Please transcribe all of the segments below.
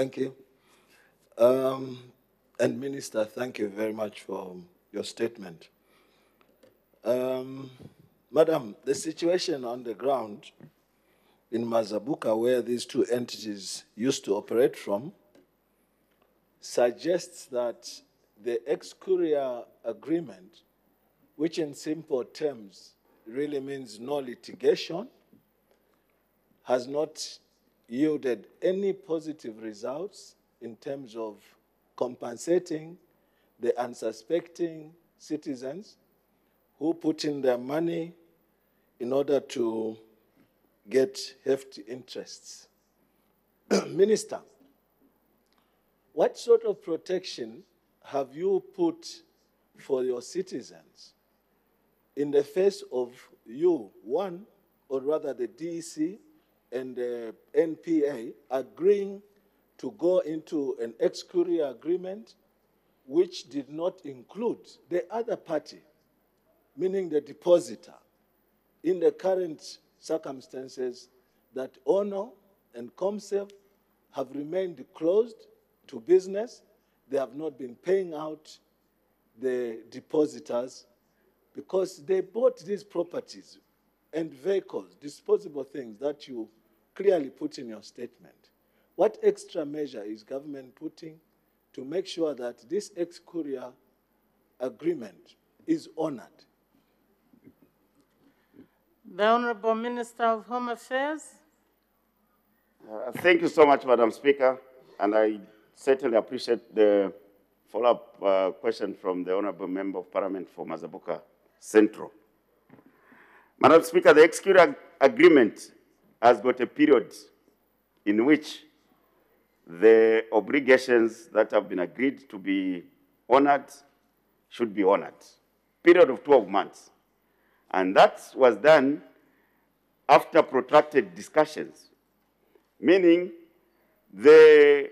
Thank you. Um, and Minister, thank you very much for your statement. Um, Madam, the situation on the ground in Mazabuka, where these two entities used to operate from, suggests that the ex curia agreement, which in simple terms really means no litigation, has not yielded any positive results in terms of compensating the unsuspecting citizens who put in their money in order to get hefty interests. Minister, what sort of protection have you put for your citizens in the face of you, one, or rather the DEC and uh, the NPA agreeing to go into an ex curia agreement which did not include the other party, meaning the depositor, in the current circumstances that Ono and Comsave have remained closed to business. They have not been paying out the depositors because they bought these properties and vehicles, disposable things that you clearly put in your statement. What extra measure is government putting to make sure that this ex curia agreement is honored? The Honorable Minister of Home Affairs. Uh, thank you so much, Madam Speaker, and I certainly appreciate the follow-up uh, question from the Honorable Member of Parliament for Mazabuka Central. Madam Speaker, the ex curia agreement has got a period in which the obligations that have been agreed to be honored should be honored. Period of 12 months. And that was done after protracted discussions, meaning the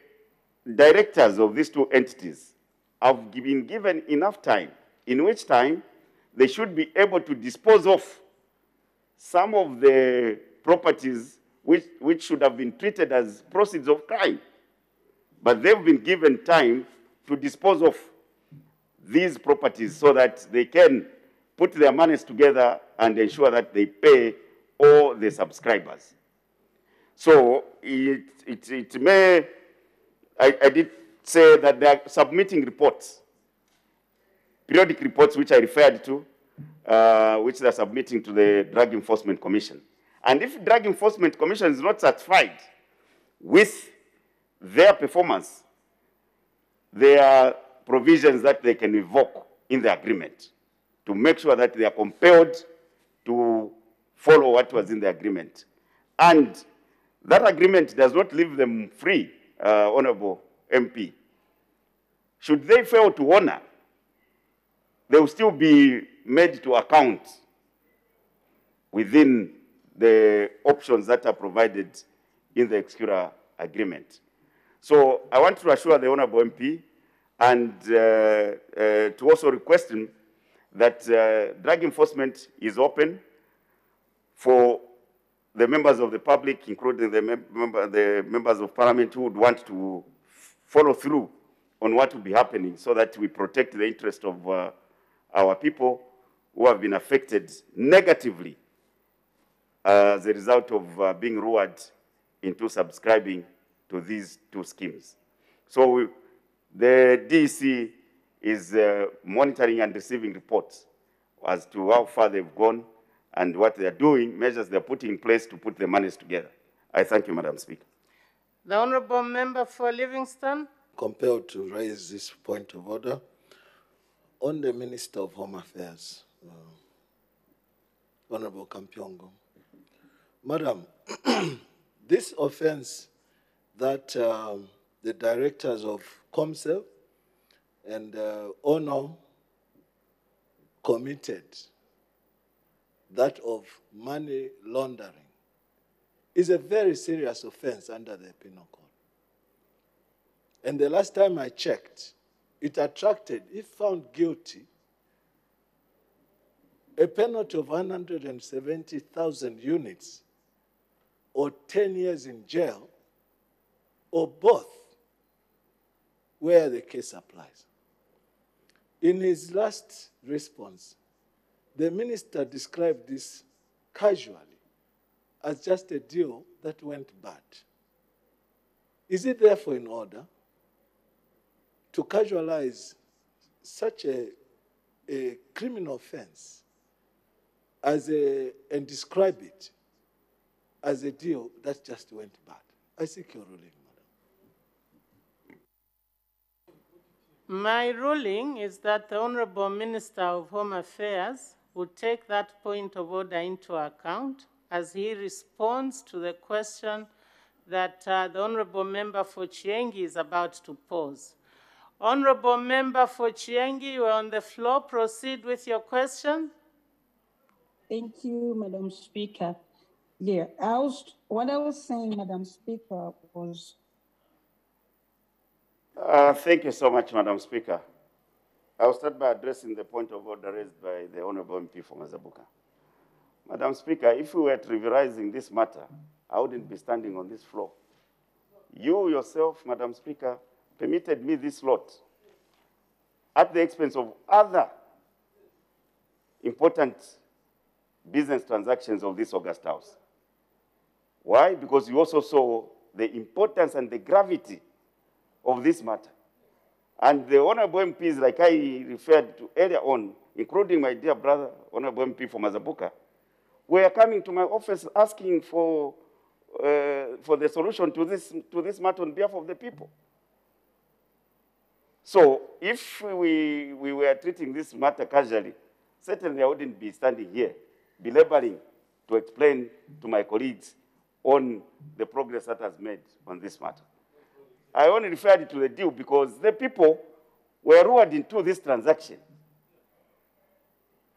directors of these two entities have been given enough time, in which time they should be able to dispose of some of the properties which, which should have been treated as proceeds of crime. But they've been given time to dispose of these properties so that they can put their monies together and ensure that they pay all the subscribers. So it, it, it may, I, I did say that they are submitting reports, periodic reports which I referred to, uh, which they are submitting to the Drug Enforcement Commission. And if Drug Enforcement Commission is not satisfied with their performance, there are provisions that they can invoke in the agreement to make sure that they are compelled to follow what was in the agreement. And that agreement does not leave them free, uh, Honorable MP. Should they fail to honor, they will still be made to account within the options that are provided in the ex curia agreement. So I want to assure the Honorable MP and uh, uh, to also request him that uh, drug enforcement is open for the members of the public, including the, mem member, the members of parliament who would want to follow through on what will be happening so that we protect the interest of uh, our people who have been affected negatively as a result of uh, being lured into subscribing to these two schemes. So we, the DEC is uh, monitoring and receiving reports as to how far they've gone and what they're doing, measures they're putting in place to put the monies together. I thank you, Madam Speaker. The Honorable Member for Livingstone. Compelled to raise this point of order on the Minister of Home Affairs, uh, Honorable Kampyongo. Madam, this offense that um, the directors of COMSEL and uh, ONO committed, that of money laundering, is a very serious offense under the Penal Code. And the last time I checked, it attracted, if found guilty, a penalty of 170,000 units or 10 years in jail or both where the case applies. In his last response, the minister described this casually as just a deal that went bad. Is it therefore in order to casualize such a, a criminal offense as a, and describe it as a deal that just went bad? I seek your ruling, madam. My ruling is that the Honorable Minister of Home Affairs would take that point of order into account as he responds to the question that uh, the Honorable Member for Chiengi is about to pose. Honorable Member for Chiengi, you are on the floor. Proceed with your question. Thank you, Madam Speaker. Yeah, I was, what I was saying, Madam Speaker, was Uh, thank you so much, Madam Speaker. I'll start by addressing the point of order raised by the Honorable MP for Mazabuka. Madam Speaker, if we were trivializing this matter, I wouldn't be standing on this floor. You yourself, Madam Speaker, permitted me this lot at the expense of other important business transactions of this August House. Why? Because you also saw the importance and the gravity of this matter. And the Honorable MPs, like I referred to earlier on, including my dear brother, Honorable MP from Mazabuka, were coming to my office asking for, uh, for the solution to this, to this matter on behalf of the people. So if we, we were treating this matter casually, certainly I wouldn't be standing here belaboring to explain to my colleagues on the progress that has made on this matter. I only referred to the deal because the people were lured into this transaction.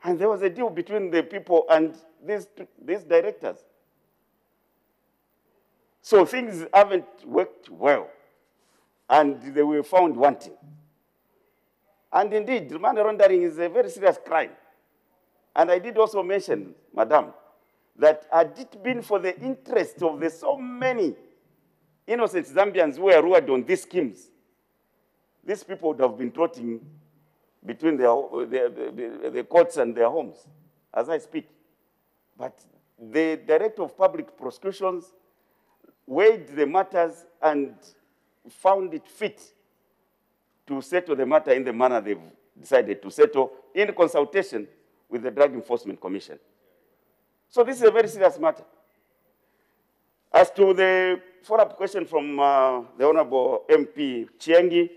And there was a deal between the people and these, these directors. So things haven't worked well, and they were found wanting. And indeed, money laundering is a very serious crime. And I did also mention, Madam, that had it been for the interest of the so many innocent Zambians who were lured on these schemes, these people would have been trotting between their, their, the, the courts and their homes as I speak. But the Director of Public Prosecutions weighed the matters and found it fit to settle the matter in the manner they've decided to settle in consultation with the Drug Enforcement Commission. So this is a very serious matter. As to the follow-up question from uh, the Honorable MP Chiengi,